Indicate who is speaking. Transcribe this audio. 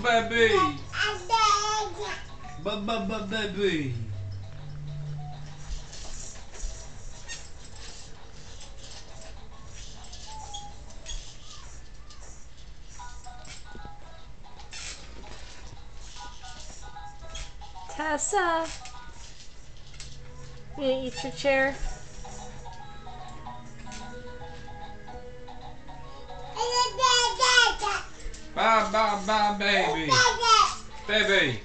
Speaker 1: Baby. Ba ba ba baby.
Speaker 2: Tessa. You gonna eat your chair?
Speaker 1: Bye bye bye baby. Baby.